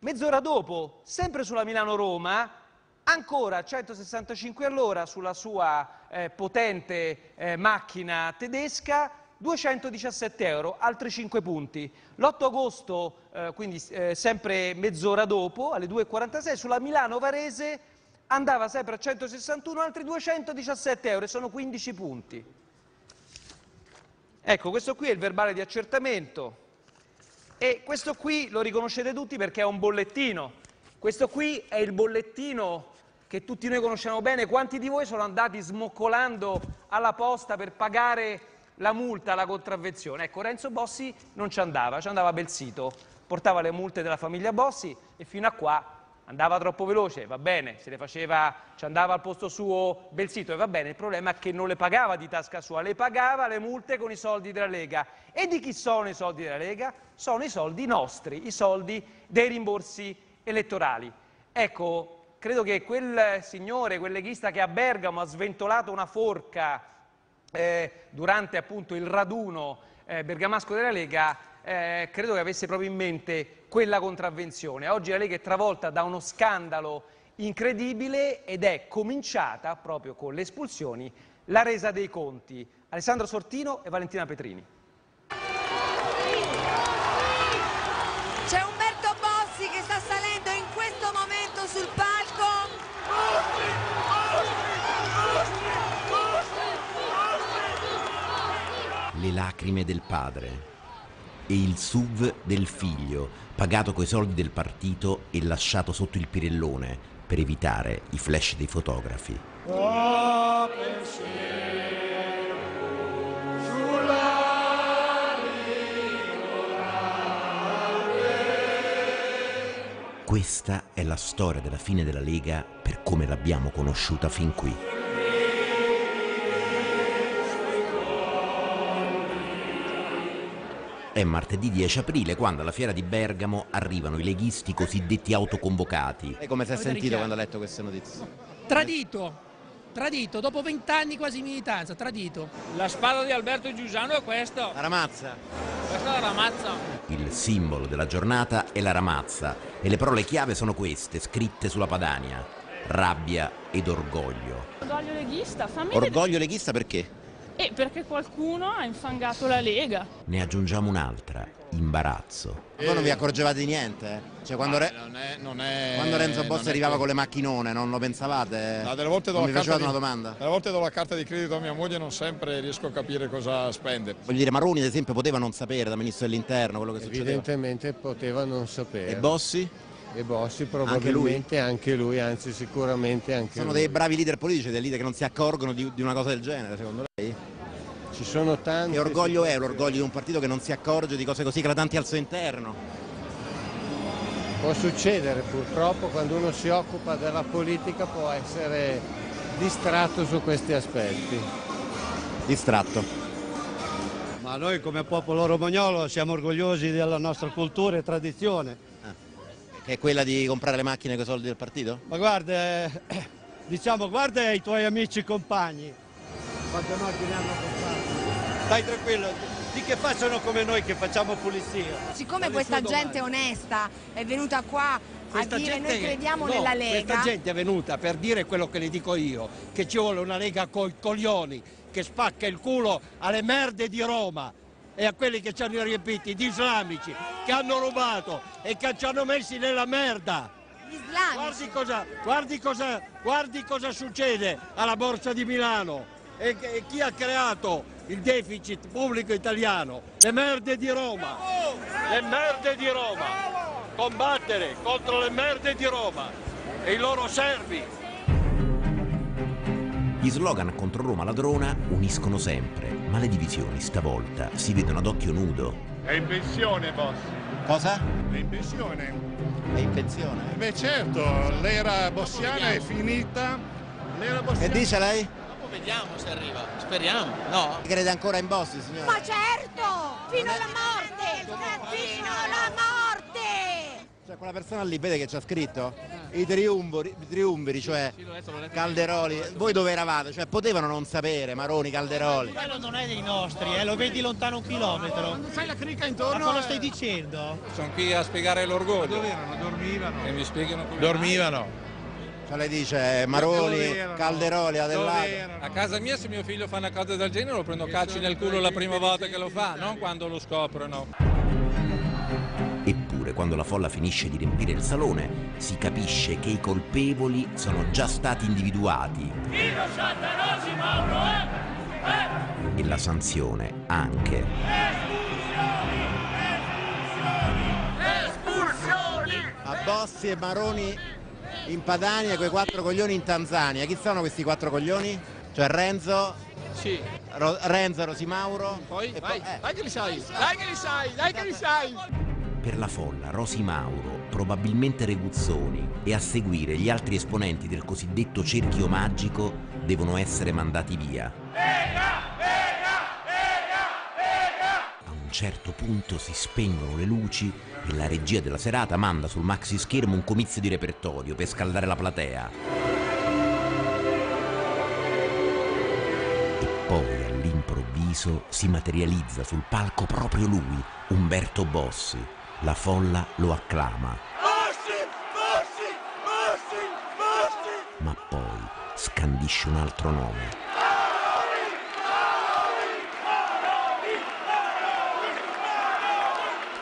Mezz'ora dopo, sempre sulla Milano-Roma, ancora 165 all'ora sulla sua eh, potente eh, macchina tedesca, 217 euro, altri 5 punti. L'8 agosto, eh, quindi eh, sempre mezz'ora dopo, alle 2.46, sulla Milano-Varese andava sempre a 161, altri 217 euro, e sono 15 punti. Ecco, questo qui è il verbale di accertamento. E questo qui lo riconoscete tutti perché è un bollettino. Questo qui è il bollettino che tutti noi conosciamo bene. Quanti di voi sono andati smoccolando alla posta per pagare la multa, la contravvenzione? Ecco, Renzo Bossi non ci andava, ci andava Belsito. Portava le multe della famiglia Bossi e fino a qua andava troppo veloce, va bene, se le faceva, ci andava al posto suo Belsito e va bene, il problema è che non le pagava di tasca sua, le pagava le multe con i soldi della Lega. E di chi sono i soldi della Lega? Sono i soldi nostri, i soldi dei rimborsi elettorali. Ecco, credo che quel signore, quel leghista che a Bergamo ha sventolato una forca eh, durante appunto il raduno eh, bergamasco della Lega, eh, credo che avesse proprio in mente quella contravvenzione. Oggi la Lega è travolta da uno scandalo incredibile ed è cominciata proprio con le espulsioni la resa dei conti. Alessandro Sortino e Valentina Petrini. C'è Umberto Bossi che sta salendo in questo momento sul palco. Le lacrime del padre e il SUV del figlio, pagato coi soldi del partito e lasciato sotto il pirellone per evitare i flash dei fotografi. Questa è la storia della fine della Lega per come l'abbiamo conosciuta fin qui. È martedì 10 aprile quando alla fiera di Bergamo arrivano i leghisti cosiddetti autoconvocati. E come si è sentito quando ha letto queste notizie? Tradito, tradito, dopo vent'anni quasi militanza, tradito. La spada di Alberto Giuliano è questo, La ramazza. questa è la ramazza. Il simbolo della giornata è la ramazza e le parole chiave sono queste, scritte sulla Padania. Rabbia ed orgoglio. Orgoglio leghista, fammi Orgoglio leghista perché? E perché qualcuno ha infangato la Lega. Ne aggiungiamo un'altra, imbarazzo. Ma Voi non vi accorgevate di niente? Cioè quando, Re- Non è, non è, quando Renzo Bossi è arrivava con le macchinone, non lo pensavate? No, delle volte do non la mi facevate di- una domanda? Delle volte do la carta di credito a mia moglie e non sempre riesco a capire cosa spende. Voglio dire, Maroni ad esempio poteva non sapere da ministro dell'interno quello che succedeva. Evidentemente poteva non sapere. E Bossi? E Bossi probabilmente anche lui, anzi sicuramente anche Sono lui. dei bravi leader politici, dei leader che non si accorgono di, di una cosa del genere, secondo lei? Ci sono tanti... Che orgoglio è l'orgoglio di un partito che non si accorge di cose così eclatanti al suo interno? Può succedere purtroppo quando uno si occupa della politica può essere distratto su questi aspetti. Distratto. Ma noi come popolo romagnolo siamo orgogliosi della nostra cultura e tradizione. Che è quella di comprare le macchine con i soldi del partito? Ma guarda, eh, diciamo, guarda i tuoi amici e compagni. Quante macchine hanno comprato? Stai tranquillo, di che facciano come noi che facciamo pulizia. Siccome Non questa gente domani. onesta è venuta qua Questa a dire gente- noi crediamo no, nella Lega, Questa gente è venuta per dire quello che le dico io, che ci vuole una Lega coi coglioni, che spacca il culo alle merde di Roma e a quelli che ci hanno riempiti, di islamici, che hanno rubato e che ci hanno messi nella merda. gli islamici. Guardi cosa, guardi cosa, guardi cosa succede alla Borsa di Milano e, e chi ha creato il deficit pubblico italiano. Le merde di Roma. Le merde di Roma. Combattere contro le merde di Roma e i loro servi. Gli slogan contro Roma ladrona uniscono sempre, ma le divisioni stavolta si vedono ad occhio nudo. È in pensione, boss. Cosa? È in pensione. È in pensione. Beh certo, l'era bossiana è finita. L'era Che bossiana... dice lei? Vediamo se arriva, speriamo. No? Crede ancora in Bossi, signora? Ma certo, fino alla morte, fino alla morte. Cioè quella persona lì vede che c'ha scritto? i triumviri, cioè. Calderoli. Voi dove eravate? Cioè potevano non sapere, Maroni, Calderoli. Quello non è dei nostri, eh, lo vedi lontano un chilometro. Sai la cricca Ma intorno? cosa stai dicendo? Sono qui a spiegare l'orgoglio. Dove erano? Dormivano. E mi spiegano come Dormivano. Cioè lei dice Maroni, Dove erano? Calderoli, Adellato. A casa mia se mio figlio fa una cosa del genere lo prendo calci nel culo la prima volta che lo fa, non quando lo scoprono. Eppure, quando la folla finisce di riempire il salone, si capisce che i colpevoli sono già stati individuati. E la sanzione anche. A Bossi e Maroni in Padania e quei quattro coglioni in Tanzania. Chi sono questi quattro coglioni? Cioè Renzo, Sì. Ro- Renzo Rosimauro. Poi? e Vai, eh, Dai che li sai, dai che li sai, dai che li sai. Per la folla, Rosi Mauro, probabilmente Reguzzoni e a seguire gli altri esponenti del cosiddetto cerchio magico devono essere mandati via. A un certo punto si spengono le luci e la regia della serata manda sul maxi schermo un comizio di repertorio per scaldare la platea. E poi all'improvviso si materializza sul palco proprio lui, Umberto Bossi. La folla lo acclama. Ma poi scandisce un altro nome.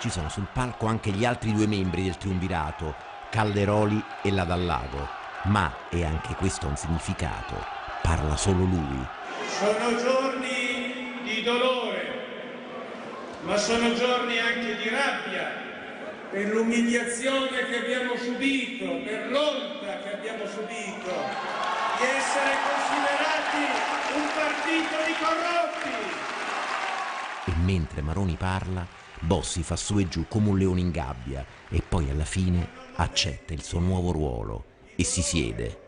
Ci sono sul palco anche gli altri due membri del triumvirato, Calderoli e la Dallago. Ma, e anche questo ha un significato, parla solo lui. Sono giorni di dolore, ma sono giorni anche di rabbia per l'umiliazione che abbiamo subito, per l'onta che abbiamo subito, di essere considerati un partito di corrotti. E mentre Maroni parla, Bossi fa su e giù come un leone in gabbia e poi alla fine accetta il suo nuovo ruolo e si siede,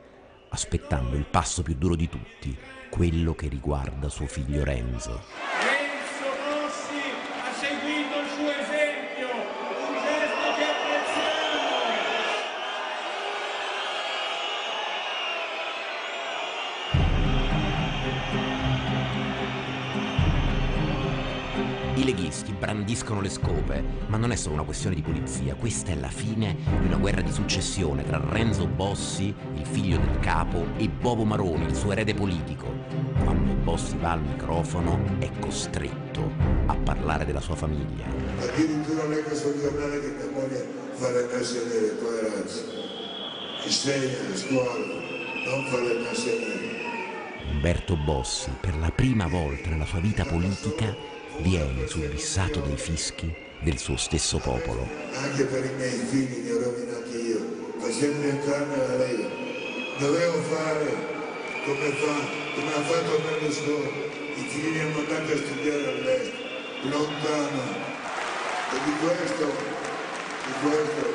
aspettando il passo più duro di tutti, quello che riguarda suo figlio Renzo. Renzo Rossi ha seguito il suo esempio, leghisti brandiscono le scope, ma non è solo una questione di polizia, questa è la fine di una guerra di successione tra Renzo Bossi, il figlio del capo, e Bobo Maroni, il suo erede politico. Quando Bossi va al microfono è costretto a parlare della sua famiglia. Addirittura leggo sul giornale che mia moglie fa le messe nere, poi ragazzi. Insegna a scuola, non fa le messe nere. Umberto Bossi, per la prima volta nella sua vita politica, viene sul rissato dei fischi del suo stesso popolo. Anche per i miei figli li ho rovinati io, facendo entrare nella Lega. Dovevo fare come, fa, come ha fatto Berlusconi. I figli li hanno mandati a studiare all'estero, lontano. E di questo, di questo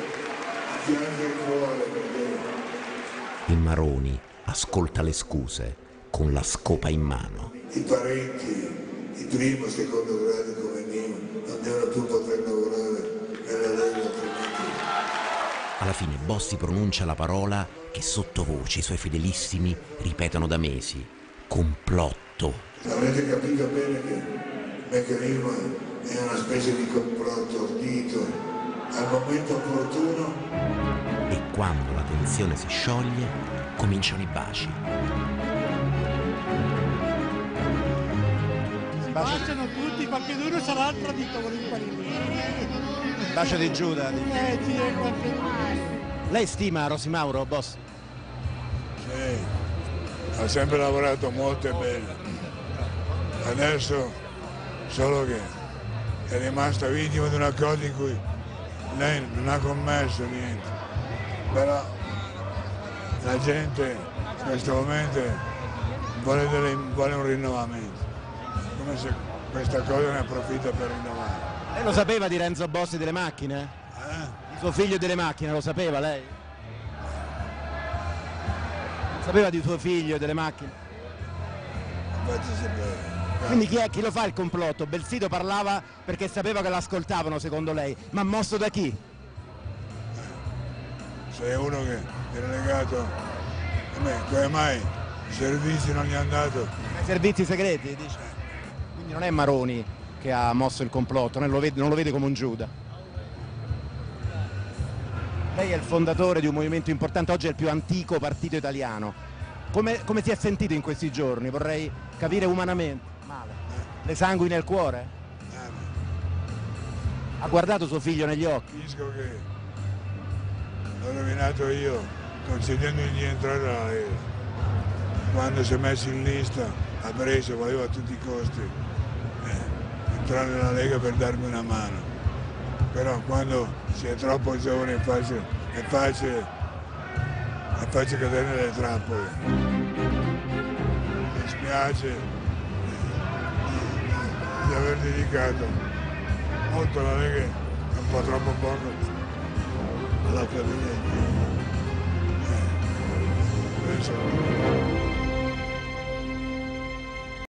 mi piange il cuore perché E Maroni ascolta le scuse con la scopa in mano. i parenti di primo e secondo grado come mio non devono più poter lavorare nella Lega altrimenti Alla fine Bossi pronuncia la parola che sottovoce i suoi fedelissimi ripetono da mesi. Complotto. Avrete capito bene che il meccanismo è una specie di complotto ordito al momento opportuno E quando la tensione si scioglie, cominciano i baci. Baciano tutti, qualcuno sarà il tradito con il parino. Bacio di Giuda. Eh, sì, è qualcuno. Lei stima Rosimauro, boss? Sì, ha sempre lavorato molto e bene. Adesso solo che è rimasta vittima di una cosa in cui lei non ha commesso niente. Però la gente in questo momento vuole, delle- vuole un rinnovamento. Come se questa cosa ne approfitta per rinnovare. Lei lo sapeva di Renzo Bossi delle macchine? Di suo figlio delle macchine, lo sapeva lei? Sapeva di suo figlio delle macchine? Quindi chi è chi lo fa il complotto? Belsito parlava perché sapeva che l'ascoltavano secondo lei, ma mosso da chi? sei uno che è legato a me, come mai i servizi non gli hanno dato? I servizi segreti, dice. Quindi non è Maroni che ha mosso il complotto, non lo vede, non lo vede come un Giuda. Lei è il fondatore di un movimento importante, oggi è il più antico partito italiano. Come, come si è sentito in questi giorni? Vorrei capire umanamente. Male. Le sangui nel cuore? Ha guardato suo figlio negli occhi? Capisco che l'ho rovinato io concedendogli di entrare alla Lega. Quando si è messo in lista ha preso, voleva a tutti i costi eh, entrare nella Lega per darmi una mano. Però quando si è troppo giovane è facile, è facile, è facile cadere nelle trappole. Mi spiace di aver dedicato molto alla Lega e un po' troppo poco alla famiglia. Eh, penso